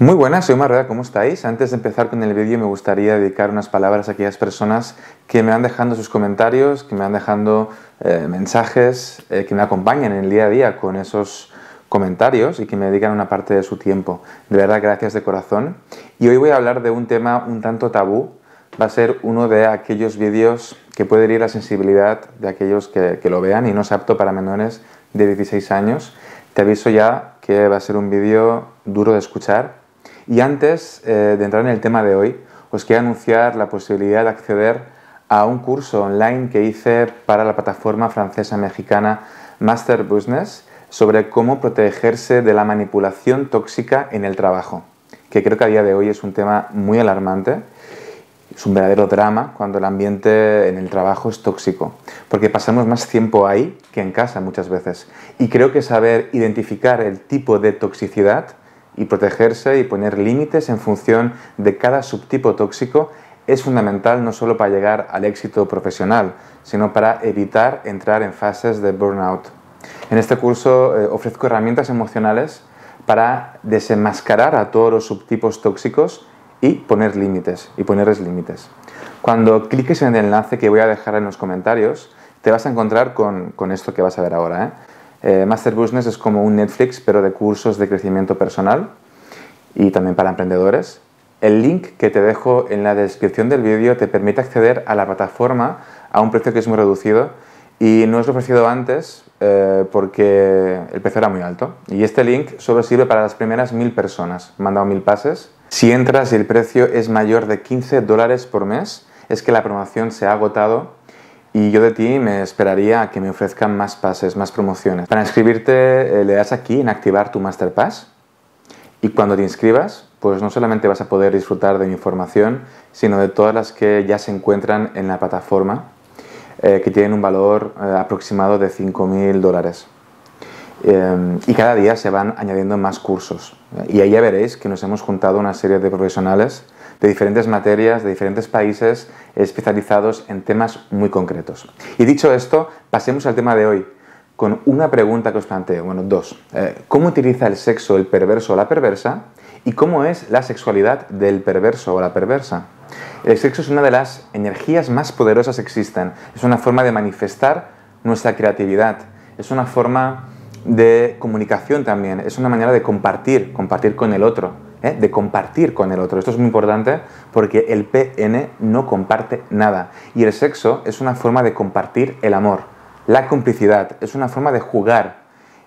Muy buenas, soy Marreda, ¿cómo estáis? Antes de empezar con el vídeo me gustaría dedicar unas palabras a aquellas personas que me van dejando sus comentarios, que me van dejando eh, mensajes, eh, que me acompañan en el día a día con esos comentarios y que me dedican una parte de su tiempo. De verdad, gracias de corazón. Y hoy voy a hablar de un tema un tanto tabú. Va a ser uno de aquellos vídeos que puede herir la sensibilidad de aquellos que, que lo vean y no es apto para menores de 16 años. Te aviso ya que va a ser un vídeo duro de escuchar y antes eh, de entrar en el tema de hoy, os quiero anunciar la posibilidad de acceder a un curso online que hice para la plataforma francesa-mexicana Master Business sobre cómo protegerse de la manipulación tóxica en el trabajo, que creo que a día de hoy es un tema muy alarmante. Es un verdadero drama cuando el ambiente en el trabajo es tóxico, porque pasamos más tiempo ahí que en casa muchas veces. Y creo que saber identificar el tipo de toxicidad y protegerse y poner límites en función de cada subtipo tóxico es fundamental no solo para llegar al éxito profesional, sino para evitar entrar en fases de burnout. En este curso eh, ofrezco herramientas emocionales para desenmascarar a todos los subtipos tóxicos y poner límites, y ponerles límites. Cuando cliques en el enlace que voy a dejar en los comentarios, te vas a encontrar con, con esto que vas a ver ahora. ¿eh? Eh, Master Business es como un Netflix, pero de cursos de crecimiento personal y también para emprendedores. El link que te dejo en la descripción del vídeo te permite acceder a la plataforma a un precio que es muy reducido y no he ofrecido antes eh, porque el precio era muy alto. Y este link solo sirve para las primeras mil personas. Me han mil pases. Si entras y el precio es mayor de 15 dólares por mes, es que la promoción se ha agotado y yo de ti me esperaría que me ofrezcan más pases, más promociones. Para inscribirte eh, le das aquí en activar tu Master Pass y cuando te inscribas, pues no solamente vas a poder disfrutar de mi información, sino de todas las que ya se encuentran en la plataforma, eh, que tienen un valor eh, aproximado de 5.000 dólares. y cada día se van añadiendo más cursos. Y ahí ya veréis que nos hemos juntado una serie de profesionales de diferentes materias, de diferentes países especializados en temas muy concretos. Y dicho esto, pasemos al tema de hoy con una pregunta que os planteo, bueno, dos. Eh, ¿Cómo utiliza el sexo el perverso o la perversa? ¿Y cómo es la sexualidad del perverso o la perversa? El sexo es una de las energías más poderosas que existen. Es una forma de manifestar nuestra creatividad. Es una forma de comunicación también. Es una manera de compartir, compartir con el otro. ¿Eh? de compartir con el otro. Esto es muy importante porque el PN no comparte nada. Y el sexo es una forma de compartir el amor. La complicidad es una forma de jugar.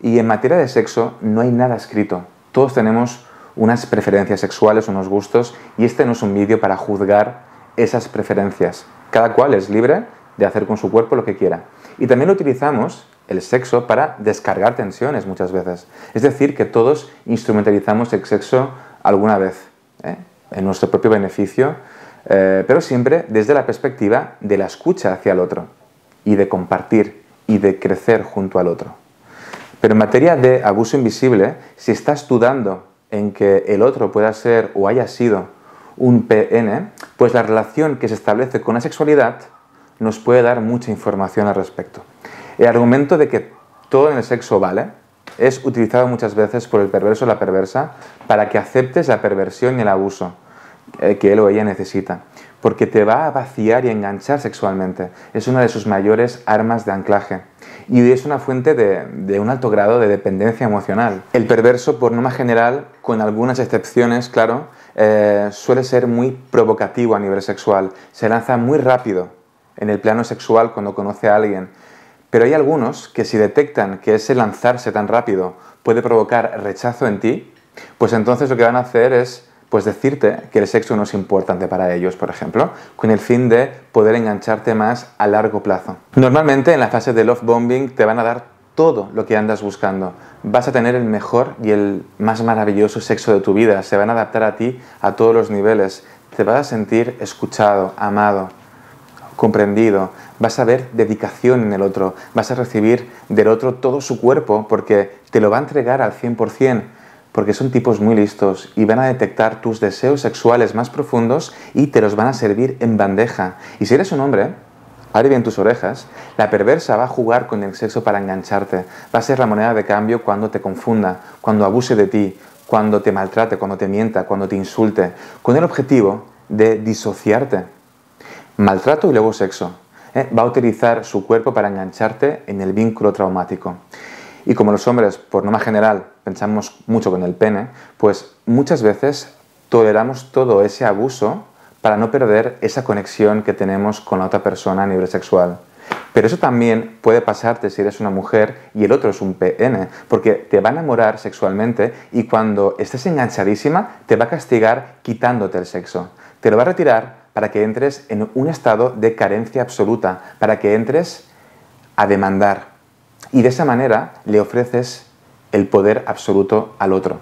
Y en materia de sexo no hay nada escrito. Todos tenemos unas preferencias sexuales, unos gustos, y este no es un vídeo para juzgar esas preferencias. Cada cual es libre de hacer con su cuerpo lo que quiera. Y también utilizamos el sexo para descargar tensiones muchas veces. Es decir, que todos instrumentalizamos el sexo alguna vez, ¿eh? en nuestro propio beneficio, eh, pero siempre desde la perspectiva de la escucha hacia el otro y de compartir y de crecer junto al otro. Pero en materia de abuso invisible, si estás dudando en que el otro pueda ser o haya sido un PN, pues la relación que se establece con la sexualidad nos puede dar mucha información al respecto. El argumento de que todo en el sexo vale, es utilizado muchas veces por el perverso o la perversa para que aceptes la perversión y el abuso eh, que él o ella necesita, porque te va a vaciar y enganchar sexualmente. Es una de sus mayores armas de anclaje y es una fuente de, un alto grado de dependencia emocional. El perverso, por norma general, con algunas excepciones, claro, eh, suele ser muy provocativo a nivel sexual. Se lanza muy rápido en el plano sexual cuando conoce a alguien pero hay algunos que si detectan que ese lanzarse tan rápido puede provocar rechazo en ti, pues entonces lo que van a hacer es pues decirte que el sexo no es importante para ellos, por ejemplo, con el fin de poder engancharte más a largo plazo. Normalmente en la fase de love bombing te van a dar todo lo que andas buscando. Vas a tener el mejor y el más maravilloso sexo de tu vida. Se van a adaptar a ti a todos los niveles. Te vas a sentir escuchado, amado, comprendido, vas a ver dedicación en el otro, vas a recibir del otro todo su cuerpo porque te lo va a entregar al 100%, porque son tipos muy listos y van a detectar tus deseos sexuales más profundos y te los van a servir en bandeja. Y si eres un hombre, abre bien tus orejas, la perversa va a jugar con el sexo para engancharte, va a ser la moneda de cambio cuando te confunda, cuando abuse de ti, cuando te maltrate, cuando te mienta, cuando te insulte, con el objetivo de disociarte. Maltrato y luego sexo. ¿eh? Va a utilizar su cuerpo para engancharte en el vínculo traumático. Y como los hombres, por norma general, pensamos mucho con el pene, pues muchas veces toleramos todo ese abuso para no perder esa conexión que tenemos con la otra persona a nivel sexual. Pero eso también puede pasarte si eres una mujer y el otro es un PN, porque te va a enamorar sexualmente y cuando estés enganchadísima te va a castigar quitándote el sexo. Te lo va a retirar para que entres en un estado de carencia absoluta, para que entres a demandar. Y de esa manera le ofreces el poder absoluto al otro.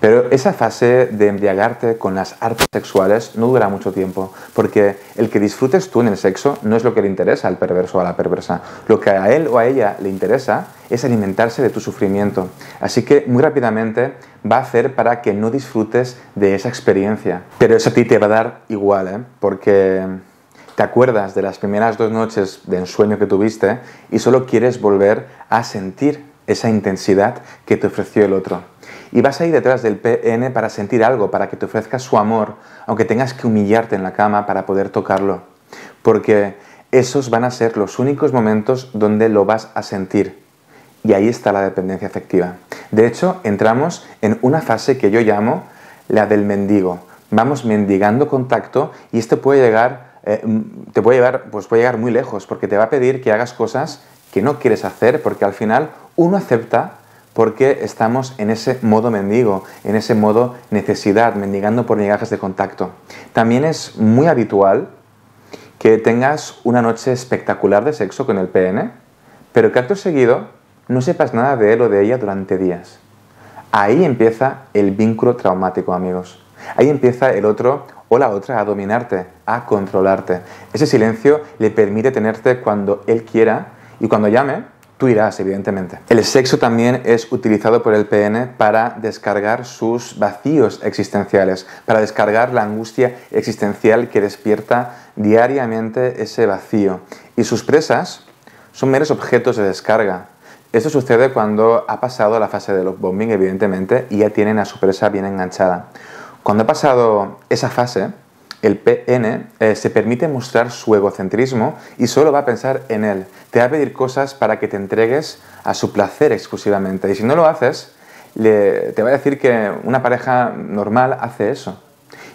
Pero esa fase de embriagarte con las artes sexuales no dura mucho tiempo, porque el que disfrutes tú en el sexo no es lo que le interesa al perverso o a la perversa. Lo que a él o a ella le interesa es alimentarse de tu sufrimiento. Así que muy rápidamente va a hacer para que no disfrutes de esa experiencia. Pero eso a ti te va a dar igual, ¿eh? porque te acuerdas de las primeras dos noches de ensueño que tuviste y solo quieres volver a sentir esa intensidad que te ofreció el otro y vas a ir detrás del PN para sentir algo, para que te ofrezca su amor, aunque tengas que humillarte en la cama para poder tocarlo. Porque esos van a ser los únicos momentos donde lo vas a sentir. Y ahí está la dependencia afectiva. De hecho, entramos en una fase que yo llamo la del mendigo. Vamos mendigando contacto y esto puede llegar, eh, te puede llevar, pues puede llegar muy lejos porque te va a pedir que hagas cosas que no quieres hacer porque al final uno acepta porque estamos en ese modo mendigo, en ese modo necesidad, mendigando por migajas de contacto. También es muy habitual que tengas una noche espectacular de sexo con el PN, pero que acto seguido no sepas nada de él o de ella durante días. Ahí empieza el vínculo traumático, amigos. Ahí empieza el otro o la otra a dominarte, a controlarte. Ese silencio le permite tenerte cuando él quiera y cuando llame, Tú irás, evidentemente. El sexo también es utilizado por el PN para descargar sus vacíos existenciales, para descargar la angustia existencial que despierta diariamente ese vacío. Y sus presas son meros objetos de descarga. Esto sucede cuando ha pasado la fase de love bombing, evidentemente, y ya tienen a su presa bien enganchada. Cuando ha pasado esa fase, el PN eh, se permite mostrar su egocentrismo y solo va a pensar en él. Te va a pedir cosas para que te entregues a su placer exclusivamente. Y si no lo haces, te va a decir que una pareja normal hace eso.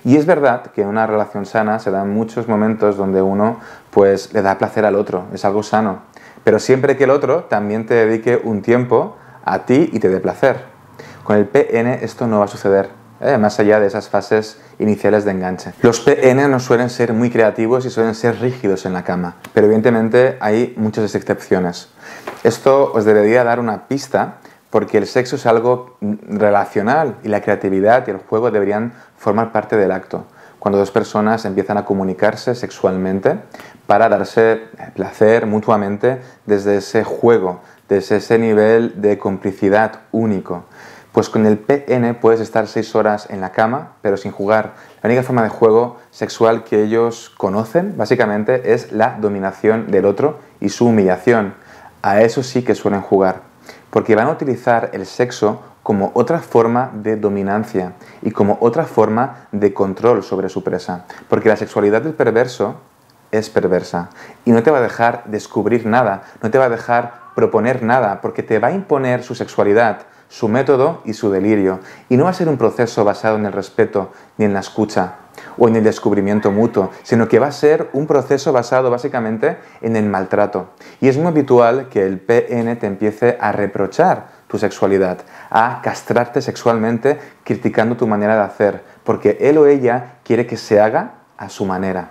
Y es verdad que en una relación sana se dan muchos momentos donde uno pues le da placer al otro, es algo sano. Pero siempre que el otro también te dedique un tiempo a ti y te dé placer. Con el PN esto no va a suceder. ¿Eh? más allá de esas fases iniciales de enganche. Los PN no suelen ser muy creativos y suelen ser rígidos en la cama, pero evidentemente hay muchas excepciones. Esto os debería dar una pista porque el sexo es algo relacional y la creatividad y el juego deberían formar parte del acto. Cuando dos personas empiezan a comunicarse sexualmente para darse placer mutuamente desde ese juego, desde ese nivel de complicidad único. Pues con el PN puedes estar seis horas en la cama, pero sin jugar. La única forma de juego sexual que ellos conocen, básicamente, es la dominación del otro y su humillación. A eso sí que suelen jugar, porque van a utilizar el sexo como otra forma de dominancia y como otra forma de control sobre su presa. Porque la sexualidad del perverso es perversa y no te va a dejar descubrir nada, no te va a dejar proponer nada, porque te va a imponer su sexualidad su método y su delirio. Y no va a ser un proceso basado en el respeto ni en la escucha o en el descubrimiento mutuo, sino que va a ser un proceso basado básicamente en el maltrato. Y es muy habitual que el PN te empiece a reprochar tu sexualidad, a castrarte sexualmente criticando tu manera de hacer, porque él o ella quiere que se haga a su manera.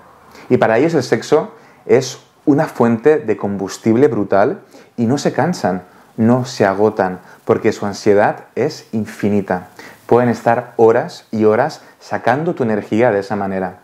Y para ellos el sexo es una fuente de combustible brutal y no se cansan, no se agotan, porque su ansiedad es infinita. Pueden estar horas y horas sacando tu energía de esa manera.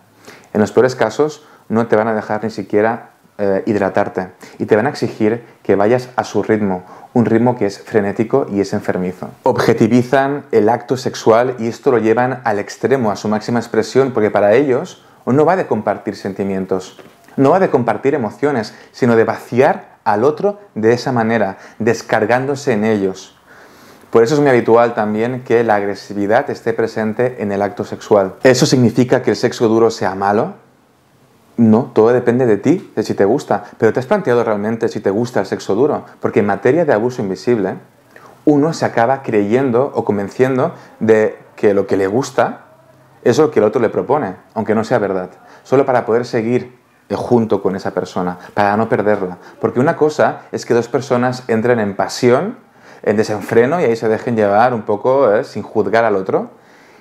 En los peores casos no te van a dejar ni siquiera eh, hidratarte y te van a exigir que vayas a su ritmo, un ritmo que es frenético y es enfermizo. Objetivizan el acto sexual y esto lo llevan al extremo, a su máxima expresión, porque para ellos no va de compartir sentimientos, no va de compartir emociones, sino de vaciar al otro de esa manera, descargándose en ellos. Por eso es muy habitual también que la agresividad esté presente en el acto sexual. ¿Eso significa que el sexo duro sea malo? No, todo depende de ti, de si te gusta. Pero ¿te has planteado realmente si te gusta el sexo duro? Porque en materia de abuso invisible, uno se acaba creyendo o convenciendo de que lo que le gusta es lo que el otro le propone, aunque no sea verdad. Solo para poder seguir junto con esa persona, para no perderla. Porque una cosa es que dos personas entren en pasión, en desenfreno y ahí se dejen llevar un poco eh, sin juzgar al otro.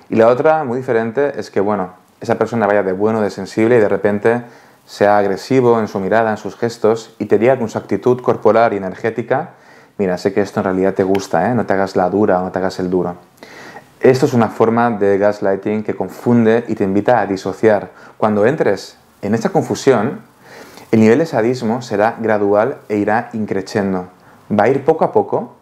Y la otra, muy diferente, es que, bueno, esa persona vaya de bueno, de sensible y de repente sea agresivo en su mirada, en sus gestos y te diga con su actitud corporal y energética, mira, sé que esto en realidad te gusta, ¿eh? no te hagas la dura o no te hagas el duro. Esto es una forma de gaslighting que confunde y te invita a disociar. Cuando entres en esta confusión, el nivel de sadismo será gradual e irá increciendo. Va a ir poco a poco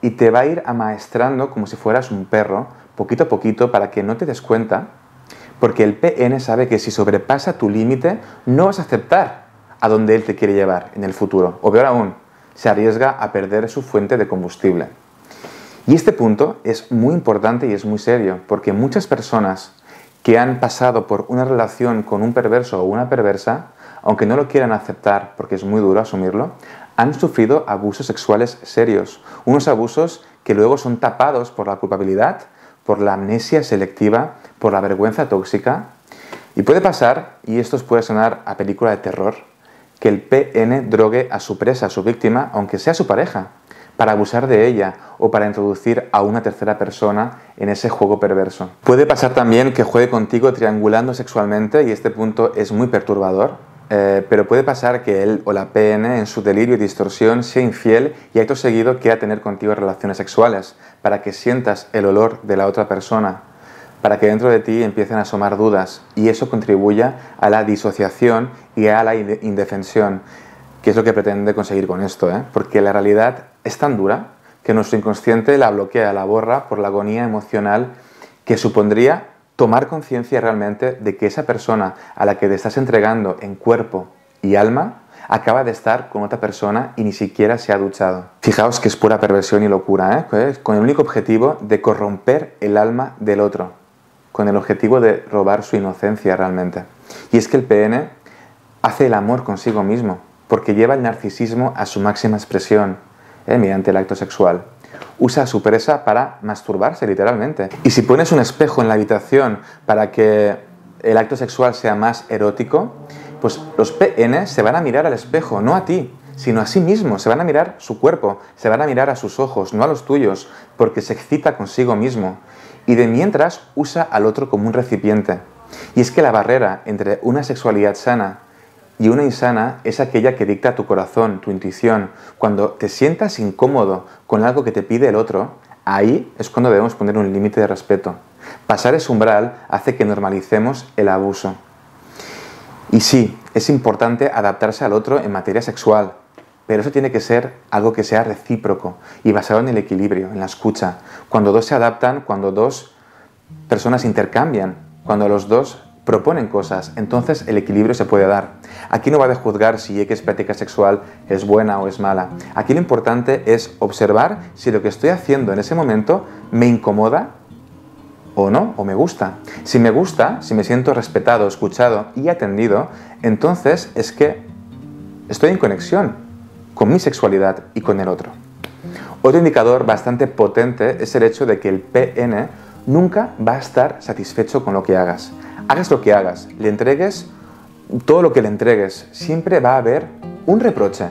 y te va a ir amaestrando como si fueras un perro, poquito a poquito, para que no te des cuenta porque el PN sabe que si sobrepasa tu límite, no vas a aceptar a donde él te quiere llevar en el futuro. O peor aún, se arriesga a perder su fuente de combustible. Y este punto es muy importante y es muy serio, porque muchas personas que han pasado por una relación con un perverso o una perversa, aunque no lo quieran aceptar porque es muy duro asumirlo, han sufrido abusos sexuales serios, unos abusos que luego son tapados por la culpabilidad, por la amnesia selectiva, por la vergüenza tóxica. Y puede pasar, y esto puede sonar a película de terror, que el PN drogue a su presa, a su víctima, aunque sea su pareja, para abusar de ella o para introducir a una tercera persona en ese juego perverso. Puede pasar también que juegue contigo triangulando sexualmente y este punto es muy perturbador, eh, pero puede pasar que él o la PN en su delirio y distorsión sea infiel y acto seguido quiera tener contigo relaciones sexuales para que sientas el olor de la otra persona, para que dentro de ti empiecen a asomar dudas y eso contribuya a la disociación y a la indefensión, que es lo que pretende conseguir con esto, ¿eh? porque la realidad es tan dura que nuestro inconsciente la bloquea, la borra por la agonía emocional que supondría tomar conciencia realmente de que esa persona a la que te estás entregando en cuerpo y alma acaba de estar con otra persona y ni siquiera se ha duchado. Fijaos que es pura perversión y locura, ¿eh? con el único objetivo de corromper el alma del otro, con el objetivo de robar su inocencia realmente. Y es que el PN hace el amor consigo mismo, porque lleva el narcisismo a su máxima expresión, ¿eh? mediante el acto sexual usa su presa para masturbarse literalmente. Y si pones un espejo en la habitación para que el acto sexual sea más erótico, pues los PN se van a mirar al espejo, no a ti, sino a sí mismos, se van a mirar su cuerpo, se van a mirar a sus ojos, no a los tuyos, porque se excita consigo mismo. Y de mientras usa al otro como un recipiente. Y es que la barrera entre una sexualidad sana y una insana es aquella que dicta tu corazón, tu intuición. Cuando te sientas incómodo con algo que te pide el otro, ahí es cuando debemos poner un límite de respeto. Pasar ese umbral hace que normalicemos el abuso. Y sí, es importante adaptarse al otro en materia sexual, pero eso tiene que ser algo que sea recíproco y basado en el equilibrio, en la escucha. Cuando dos se adaptan, cuando dos personas intercambian, cuando los dos proponen cosas, entonces el equilibrio se puede dar. Aquí no va de juzgar si X práctica sexual es buena o es mala. Aquí lo importante es observar si lo que estoy haciendo en ese momento me incomoda o no, o me gusta. Si me gusta, si me siento respetado, escuchado y atendido, entonces es que estoy en conexión con mi sexualidad y con el otro. Otro indicador bastante potente es el hecho de que el PN nunca va a estar satisfecho con lo que hagas hagas lo que hagas, le entregues todo lo que le entregues, siempre va a haber un reproche,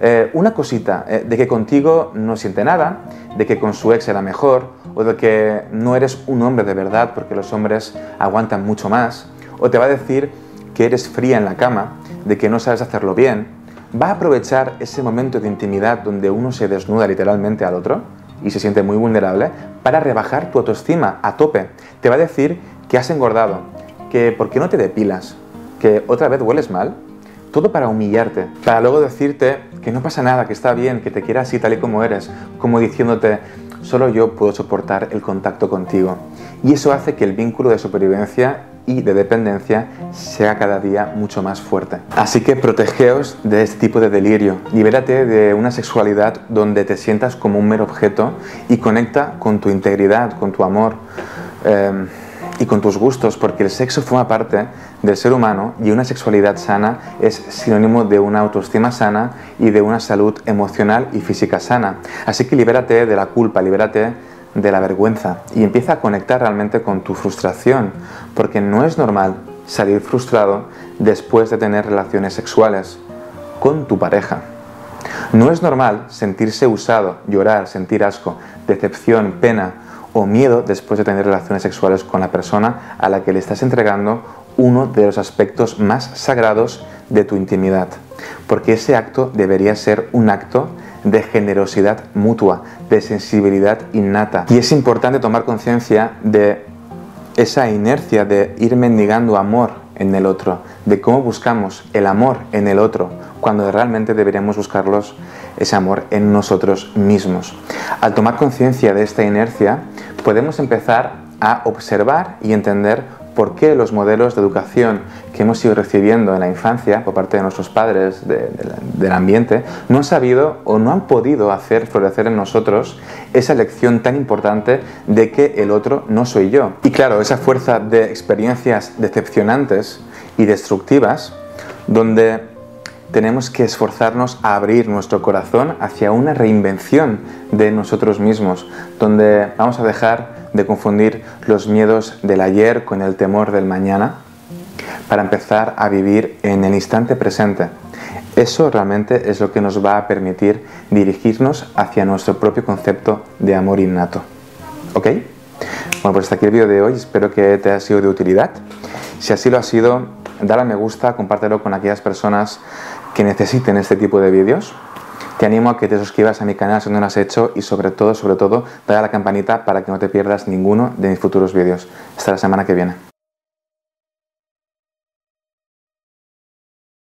eh, una cosita eh, de que contigo no siente nada, de que con su ex era mejor, o de que no eres un hombre de verdad porque los hombres aguantan mucho más, o te va a decir que eres fría en la cama, de que no sabes hacerlo bien, va a aprovechar ese momento de intimidad donde uno se desnuda literalmente al otro y se siente muy vulnerable para rebajar tu autoestima a tope. Te va a decir que has engordado, que ¿por qué no te depilas? Que otra vez hueles mal. Todo para humillarte, para luego decirte que no pasa nada, que está bien, que te quiera así tal y como eres, como diciéndote, solo yo puedo soportar el contacto contigo. Y eso hace que el vínculo de supervivencia y de dependencia sea cada día mucho más fuerte. Así que protegeos de este tipo de delirio. Libérate de una sexualidad donde te sientas como un mero objeto y conecta con tu integridad, con tu amor. Em, y con tus gustos, porque el sexo forma parte del ser humano y una sexualidad sana es sinónimo de una autoestima sana y de una salud emocional y física sana. Así que libérate de la culpa, libérate de la vergüenza y empieza a conectar realmente con tu frustración, porque no es normal salir frustrado después de tener relaciones sexuales con tu pareja. No es normal sentirse usado, llorar, sentir asco, decepción, pena o miedo después de tener relaciones sexuales con la persona a la que le estás entregando uno de los aspectos más sagrados de tu intimidad. Porque ese acto debería ser un acto de generosidad mutua, de sensibilidad innata. Y es importante tomar conciencia de esa inercia de ir mendigando amor en el otro, de cómo buscamos el amor en el otro, cuando realmente deberíamos buscarlos ese amor en nosotros mismos. Al tomar conciencia de esta inercia, podemos empezar a observar y entender por qué los modelos de educación que hemos ido recibiendo en la infancia por parte de nuestros padres, del ambiente, no han sabido o no han podido hacer florecer en nosotros esa lección tan importante de que el otro no soy yo. Y claro, esa fuerza de experiencias decepcionantes y destructivas, donde tenemos que esforzarnos a abrir nuestro corazón hacia una reinvención de nosotros mismos, donde vamos a dejar de confundir los miedos del ayer con el temor del mañana para empezar a vivir en el instante presente. Eso realmente es lo que nos va a permitir dirigirnos hacia nuestro propio concepto de amor innato. ¿Ok? Bueno, pues hasta aquí el vídeo de hoy. Espero que te haya sido de utilidad. Si así lo ha sido, dale a me gusta, compártelo con aquellas personas que necesiten este tipo de vídeos. Te animo a que te suscribas a mi canal si no lo has hecho y sobre todo, sobre todo, dale a la campanita para que no te pierdas ninguno de mis futuros vídeos. Hasta la semana que viene.